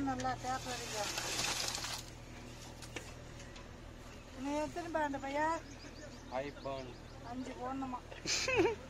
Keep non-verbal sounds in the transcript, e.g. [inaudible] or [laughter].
Phone நல்லா பேசுறீங்க. நீ எத்தனை பேண்ட் பையா அஞ்சு போடணுமா? [laughs]